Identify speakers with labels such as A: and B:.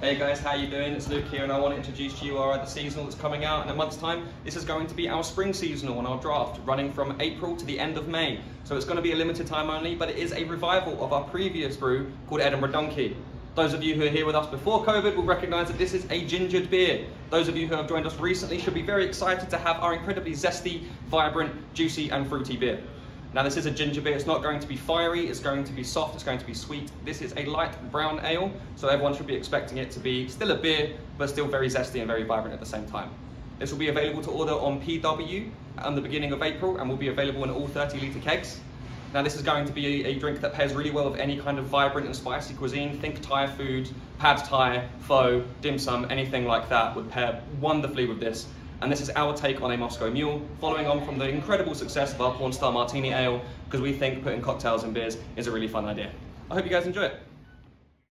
A: Hey guys, how you doing? It's Luke here and I want to introduce to you our other seasonal that's coming out in a month's time. This is going to be our spring seasonal on our draft, running from April to the end of May. So it's going to be a limited time only, but it is a revival of our previous brew called Edinburgh Donkey. Those of you who are here with us before COVID will recognise that this is a gingered beer. Those of you who have joined us recently should be very excited to have our incredibly zesty, vibrant, juicy and fruity beer. Now this is a ginger beer, it's not going to be fiery, it's going to be soft, it's going to be sweet. This is a light brown ale, so everyone should be expecting it to be still a beer, but still very zesty and very vibrant at the same time. This will be available to order on PW on the beginning of April and will be available in all 30 litre kegs. Now this is going to be a, drink that pairs really well with any kind of vibrant and spicy cuisine. Think Thai food, pad Thai, pho, dim sum, anything like that would pair wonderfully with this and this is our take on a Moscow Mule, following on from the incredible success of our Porn Star Martini Ale, because we think putting cocktails in beers is a really fun idea. I hope you guys enjoy it.